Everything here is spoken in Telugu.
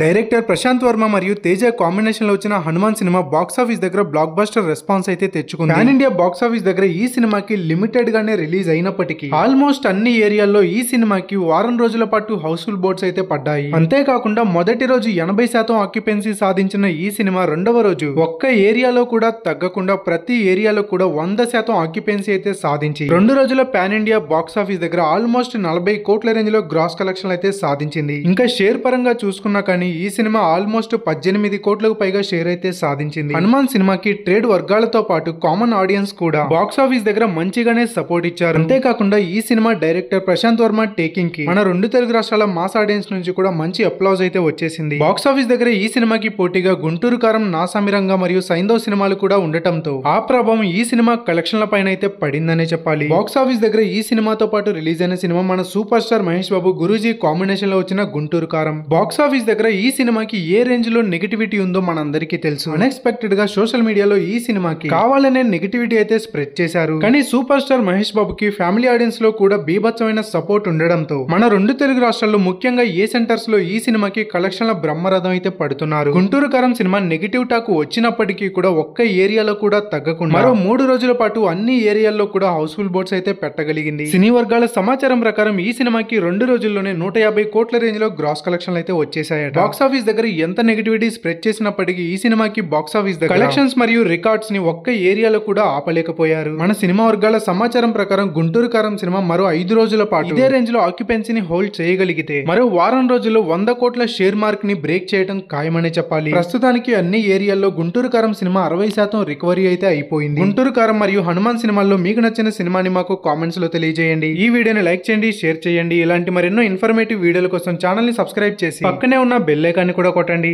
డైరెక్టర్ ప్రశాంత్ వర్మ మరియు తేజ కాంబినేషన్లో వచ్చిన హనుమాన్ సినిమా బాక్స్ ఆఫీస్ దగ్గర బ్లాక్ బస్టర్ రెస్పాన్స్ అయితే తెచ్చుకుంది. పాన్ ఇండియా బాక్స్ ఆఫీస్ దగ్గర ఈ సినిమాకి లిమిటెడ్ గానే రిలీజ్ అయినప్పటికీ ఆల్మోస్ట్ అన్ని ఏరియాల్లో ఈ సినిమాకి వారం రోజుల పాటు హౌస్ఫుల్ బోర్డ్స్ అయితే పడ్డాయి. అంతేకాకుండా మొదటి రోజు ఎనభై శాతం ఆక్యుపెన్సీ సాధించిన ఈ సినిమా రెండవ రోజు ఒక్క ఏరియాలో కూడా తగ్గకుండా ప్రతి ఏరియాలో కూడా వంద శాతం ఆక్యుపెన్సీ అయితే సాధించి రెండు రోజుల పాన్ ఇండియా బాక్స్ ఆఫీస్ దగ్గర ఆల్మోస్ట్ నలభై కోట్ల రేంజ్లో గ్రాస్ కలెక్షన్ అయితే సాధించింది. ఇంకా షేర్ పరంగా చూసుకున్నా కానీ ఈ సినిమా ఆల్మోస్ట్ పద్దెనిమిది కోట్లకు పైగా షేర్ అయితే సాధించింది. హనుమాన్ సినిమాకి ట్రేడ్ వర్గాలతో పాటు కామన్ ఆడియన్స్ కూడా బాక్స్ ఆఫీస్ దగ్గర మంచిగానే సపోర్ట్ ఇచ్చారు. అంతేకాకుండా ఈ సినిమా డైరెక్టర్ ప్రశాంత్ వర్మ టేకింగ్కి మన రెండు తెలుగు రాష్ట్రాల మాస్ ఆడియన్స్ నుంచి కూడా మంచి అప్లాజ్ అయితే వచ్చేసింది. బాక్స్ ఆఫీస్ దగ్గర ఈ సినిమాకి పోటీగా గుంటూరు కారం నా సమిరంగా మరియు సైందో సినిమాలు కూడా ఉండటంతో ఆ ప్రభావం ఈ సినిమా కలెక్షన్ల పైన అయితే పడిందనే చెప్పాలి. బాక్స్ ఆఫీస్ దగ్గర ఈ సినిమాతో పాటు రిలీజ్ అయిన సినిమా మన సూపర్ స్టార్ మహేష్ బాబు గురూజీ కాంబినేషన్లో వచ్చిన గుంటూరు కారం. బాక్స్ ఆఫీస్ దగ్గర ఈ సినిమాకి ఏ రేంజ్లో నెగిటివిటీ ఉందో మనందరికీ తెలుసు. అన్ఎక్స్పెక్టెడ్గా సోషల్ మీడియాలో ఈ సినిమాకి కావాలనే నెగిటివిటీ అయితే స్ప్రెడ్ చేశారు. కానీ సూపర్ స్టార్ మహేష్ బాబుకి ఫ్యామిలీ ఆడియన్స్లో కూడా బీభత్సమైన సపోర్ట్ ఉండడంతో మన రెండు తెలుగు రాష్ట్రాల్లో ముఖ్యంగా ఏ సెంటర్స్లో ఈ సినిమాకి కలెక్షన్ల బ్రహ్మరథం అయితే పడుతున్నారు. గుంటూరు కారం సినిమా నెగిటివ్ టాక్ వచ్చినప్పటికీ కూడా ఒక్క ఏరియాలో కూడా తగ్గకుండా మరో మూడు రోజుల పాటు అన్ని ఏరియాల్లో కూడా హౌస్ఫుల్ బోర్డ్స్ అయితే పెట్టగలిగింది. సినీ వర్గాల సమాచారం ప్రకారం ఈ సినిమాకి రెండు రోజుల్లోనే నూట యాభై కోట్ల రేంజ్లో గ్రాస్ కలెక్షన్లు అయితే వచ్చేసాయట బాక్స్ ఆఫీస్ దగ్గర ఎంత నెగిటివిటీ స్ప్రెడ్ చేసినప్పటికీ ఈ సినిమాకి బాక్స్ ఆఫీస్ దగ్గర కలెక్షన్స్ మరియు రికార్డ్స్ని ఒక్క ఏరియాలో కూడా ఆపలేకపోయారు. మన సినిమా వర్గాల సమాచారం ప్రకారం గుంటూరు కారం సినిమా మరో ఐదు రోజుల పాటు ఇదే రేంజ్లో ఆక్యుపెన్సీని హోల్డ్ చేయగలిగితే మరో వారం రోజుల్లో వంద కోట్ల షేర్ మార్క్ని బ్రేక్ చేయడం ఖాయమనే చెప్పాలి. ప్రస్తుతానికి అన్ని ఏరియాల్లో గుంటూరు కారం సినిమా అరవై శాతం రికవరీ అయితే అయిపోయింది. గుంటూరు కారం మరియు హనుమాన్ సినిమాల్లో మీకు నచ్చిన సినిమాని మాకు కామెంట్స్లో తెలియజేయండి. ఈ వీడియోని లైక్ చేయండి షేర్ చేయండి. ఇలాంటి మరెన్నో ఇన్ఫర్మేటివ్ వీడియోల కోసం ఛానల్ని సబ్స్క్రైబ్ చేసి పక్కనే ఉన్న బెల్ ఐకాన్ని కూడా కొట్టండి.